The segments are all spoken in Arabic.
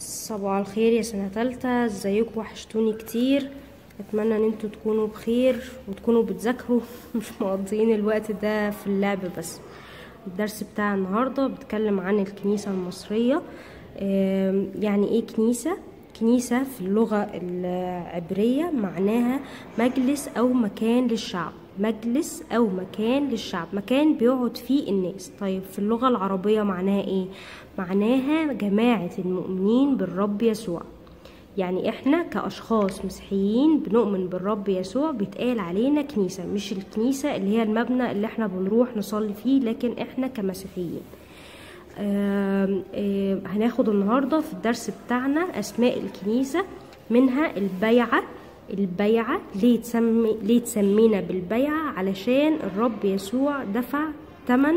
صباح الخير يا سنة تالتة. ازيكم؟ وحشتوني كتير. أتمنى إن أنتوا تكونوا بخير وتكونوا بتذاكروا. مش مقضيين الوقت ده في اللعب بس. الدرس بتاع النهاردة بيتكلم عن الكنيسة المصرية. يعني إيه كنيسة؟ كنيسة في اللغة العبرية معناها مجلس أو مكان للشعب. مجلس أو مكان للشعب مكان بيقعد فيه الناس. طيب في اللغة العربية معناها إيه؟ معناها جماعة المؤمنين بالرب يسوع. يعني إحنا كأشخاص مسيحيين بنؤمن بالرب يسوع بيتقال علينا كنيسة مش الكنيسة اللي هي المبنى اللي إحنا بنروح نصلي فيه لكن إحنا كمسيحيين. آم، هناخد النهاردة في الدرس بتاعنا أسماء الكنيسة منها البيعة البيعة ليه تسمي ليه تسمينا بالبيعة؟ علشان الرب يسوع دفع تمن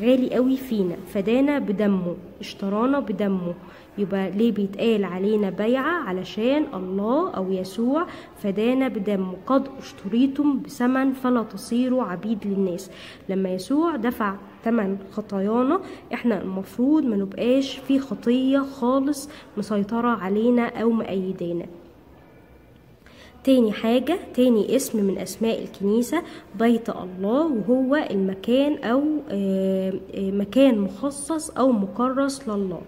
غالي قوي فينا فدانا بدمه اشترانا بدمه. يبقى ليه بيتقال علينا بيعة؟ علشان الله أو يسوع فدانا بدمه. قد أشتريتم بثمن فلا تصيروا عبيد للناس. لما يسوع دفع تمن خطايانا إحنا المفروض ما نبقاش في خطية خالص مسيطرة علينا أو مأيدانا تاني حاجة تاني اسم من أسماء الكنيسة بيت الله وهو المكان أو آه، آه، مكان مخصص أو مكرس لله.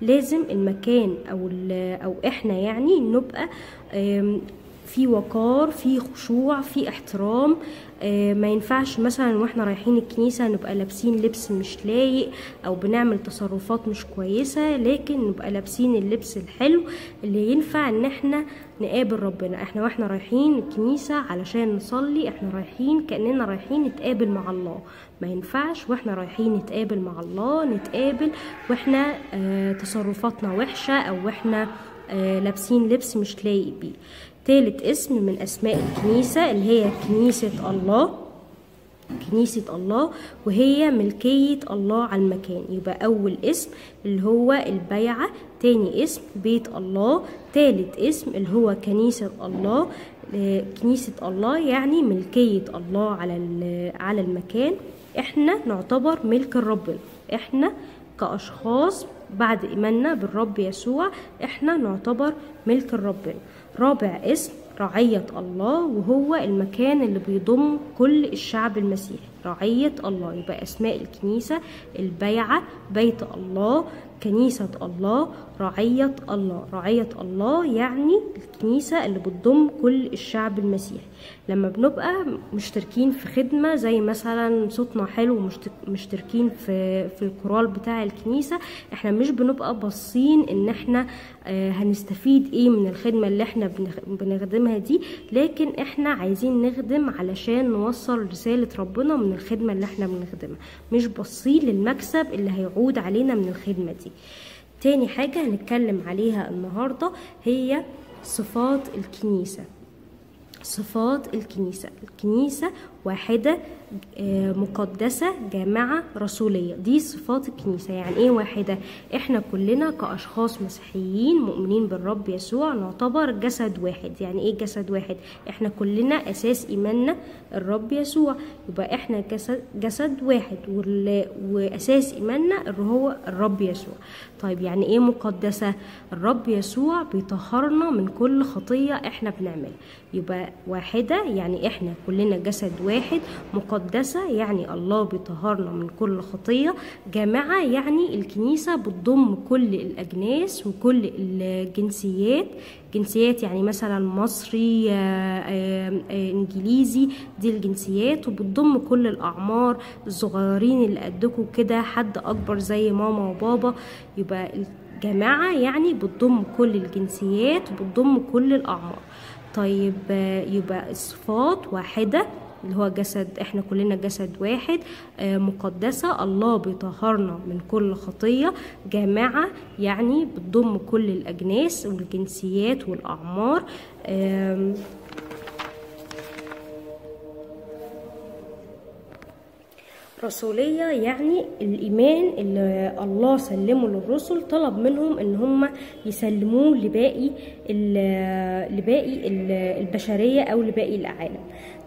لازم المكان أو أو إحنا يعني نبقى في وقار في خشوع في احترام. آه، ما ينفعش مثلا وإحنا رايحين الكنيسة نبقى لابسين لبس مش لايق أو بنعمل تصرفات مش كويسة لكن نبقى لابسين اللبس الحلو اللي ينفع إن إحنا نقابل ربنا. إحنا وإحنا رايحين الكنيسة علشان نصلي إحنا رايحين كأننا رايحين نتقابل مع الله. ما ينفعش وإحنا رايحين نتقابل مع الله نتقابل وإحنا آه، تصرفاتنا وحشة أو إحنا آه، لابسين لبس مش لايق بيه. تالت اسم من أسماء الكنيسة اللي هي كنيسة الله. كنيسة الله وهي ملكية الله على المكان. يبقى أول اسم اللي هو البيعة تاني اسم بيت الله تالت اسم اللي هو كنيسة الله. آه، كنيسة الله يعني ملكية الله على على المكان. إحنا نعتبر ملك ربنا إحنا كأشخاص بعد إيماننا بالرب يسوع إحنا نعتبر ملك ربنا رابع اسم رعية الله وهو المكان اللي بيضم كل الشعب المسيحي. رعية الله يبقى أسماء الكنيسة البيعة بيت الله كنيسة الله رعية الله. رعية الله يعني الكنيسة اللي بتضم كل الشعب المسيحي. لما بنبقى مشتركين في خدمة زي مثلا صوتنا حلو مشتركين في في الكورال بتاع الكنيسة إحنا مش بنبقى باصين إن إحنا هنستفيد إيه من الخدمة اللي إحنا بنخ- بنخدمها دي. لكن إحنا عايزين نخدم علشان نوصل رسالة ربنا من الخدمة اللي إحنا بنخدمها. مش باصين للمكسب اللي هيعود علينا من الخدمة دي. تاني حاجة هنتكلم عليها النهاردة هي صفات الكنيسة. صفات الكنيسة. الكنيسة واحدة آه، مقدسة جامعة رسولية. دي صفات الكنيسة. يعني إيه واحدة؟ إحنا كلنا كأشخاص مسيحيين مؤمنين بالرب يسوع نعتبر جسد واحد. يعني إيه جسد واحد؟ إحنا كلنا أساس إيماننا الرب يسوع. يبقى إحنا جسد, جسد واحد وأساس إيماننا اللي هو الرب يسوع. طيب يعني إيه مقدسة؟ الرب يسوع بيطهرنا من كل خطية إحنا بنعملها. يبقى واحدة يعني إحنا كلنا جسد واحد مقدسة يعني الله بيطهرنا من كل خطية. جامعة يعني الكنيسة بتضم كل الأجناس وكل الجنسيات. جنسيات يعني مثلا مصري آه، آه، آه، إنجليزي دي الجنسيات. وبتضم كل الأعمار الصغيرين اللي قدكم كده حد أكبر زي ماما وبابا. يبقى الجماعة يعني بتضم كل الجنسيات وبتضم كل الأعمار. طيب يبقى الصفات واحدة. اللي هو جسد إحنا كلنا جسد واحد آه، مقدسة الله بيطهرنا من كل خطية جامعة يعني بتضم كل الأجناس والجنسيات والأعمار. رسولية يعني الإيمان اللي الله سلمه للرسل طلب منهم إن هم يسلموه لباقي لباقي ال- البشرية أو لباقي العالم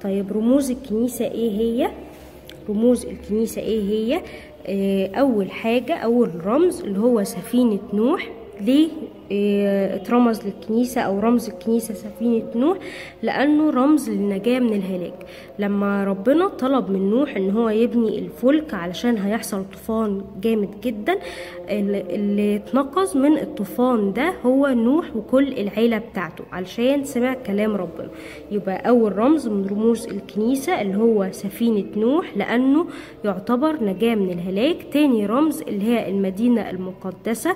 طيب رموز الكنيسة إيه هي؟ رموز الكنيسة إيه هي؟ آه، أول حاجة أول رمز اللي هو سفينة نوح ليه إيه، اترمز للكنيسة أو رمز الكنيسة سفينة نوح؟ لأنه رمز للنجاة من الهلاك. لما ربنا طلب من نوح إن هو يبني الفلك علشان هيحصل طوفان جامد جدا اللي اتنقذ من الطوفان ده هو نوح وكل العيلة بتاعته علشان سمع كلام ربنا. يبقى أول رمز من رموز الكنيسة اللي هو سفينة نوح لأنه يعتبر نجاة من الهلاك. تاني رمز اللي هي المدينة المقدسة.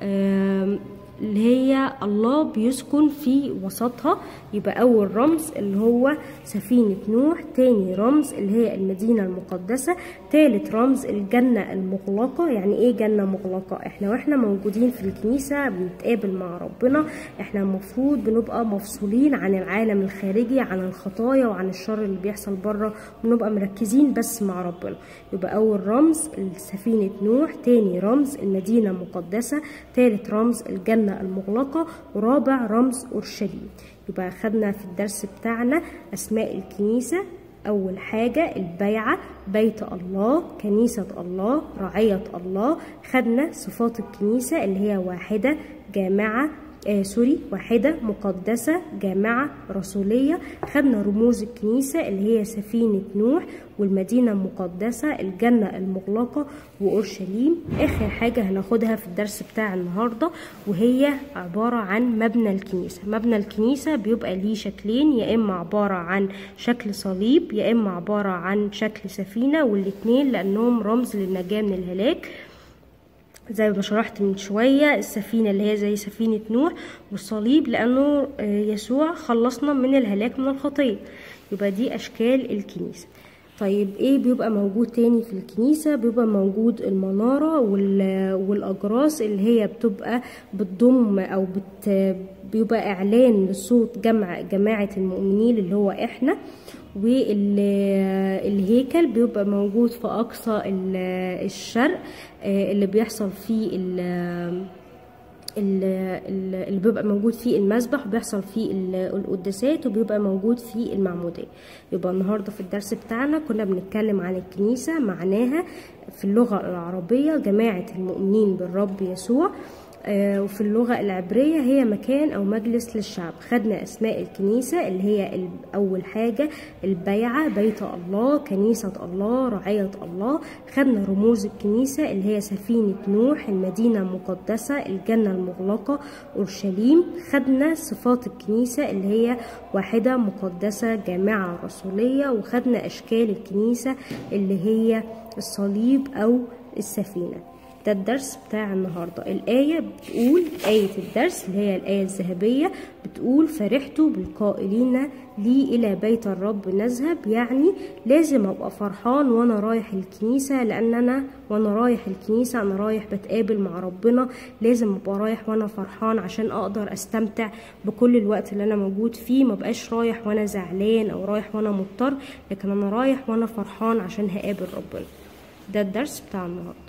嗯、اللي هي الله بيسكن في وسطها. يبقى أول رمز اللي هو سفينة نوح تاني رمز اللي هي المدينة المقدسة تالت رمز الجنة المغلقة. يعني إيه جنة مغلقة؟ إحنا وإحنا موجودين في الكنيسة بنتقابل مع ربنا. إحنا المفروض بنبقى مفصولين عن العالم الخارجي عن الخطايا وعن الشر اللي بيحصل بره بنبقى مركزين بس مع ربنا. يبقى أول رمز سفينة نوح تاني رمز المدينة المقدسة تالت رمز الجنة المغلقة ورابع رمز أورشليم. يبقى خدنا في الدرس بتاعنا أسماء الكنيسة. أول حاجة البيعة بيت الله كنيسة الله رعية الله. خدنا صفات الكنيسة اللي هي واحدة جامعة آه سوري واحدة مقدسة جامعة رسولية. خدنا رموز الكنيسة اللي هي سفينة نوح والمدينة المقدسة الجنة المغلقة وأورشليم. آخر حاجة هناخدها في الدرس بتاع النهاردة وهي عبارة عن مبنى الكنيسة. مبنى الكنيسة بيبقى ليه شكلين يا إما عبارة عن شكل صليب يا إما عبارة عن شكل سفينة والاتنين لأنهم رمز للنجاة من الهلاك. زي ما شرحت من شوية السفينة اللي هي زي سفينة نوح والصليب لأنه آه، يسوع خلصنا من الهلاك من الخطية. يبقى دي أشكال الكنيسة. طيب إيه بيبقى موجود تاني في الكنيسة؟ بيبقى موجود المنارة وال- والأجراس اللي هي بتبقى بتضم أو بت بيبقى إعلان لصوت جمع جماعة المؤمنين اللي هو إحنا والهيكل بيبقى موجود في أقصى ال- الشرق آه، اللي بيحصل فيه ال- ال- ال- اللي بيبقى موجود فيه المسبح وبيحصل فيه ال- القداسات وبيبقى موجود فيه المعمودية يبقى النهاردة في الدرس بتاعنا كنا بنتكلم عن الكنيسة معناها في اللغة العربية جماعة المؤمنين بالرب يسوع. وفي اللغة العبرية هي مكان أو مجلس للشعب. خدنا أسماء الكنيسة اللي هي أول حاجة البيعة بيت الله كنيسة الله رعاية الله. خدنا رموز الكنيسة اللي هي سفينة نوح المدينة المقدسة الجنة المغلقة أورشليم. خدنا صفات الكنيسة اللي هي واحدة مقدسة جامعة رسولية. وخدنا أشكال الكنيسة اللي هي الصليب أو السفينة. ده الدرس بتاع النهاردة. الآية بتقول آية الدرس اللي هي الآية الذهبية بتقول فرحت بالقائلين لي إلى بيت الرب. نذهب يعني لازم أبقى فرحان وأنا رايح الكنيسة لأن أنا وأنا رايح الكنيسة أنا رايح بتقابل مع ربنا. لازم أبقى رايح وأنا فرحان عشان أقدر أستمتع بكل الوقت اللي أنا موجود فيه. مبقاش رايح وأنا زعلان أو رايح وأنا مضطر لكن أنا رايح وأنا فرحان عشان هقابل ربنا. ده الدرس بتاع النهارده.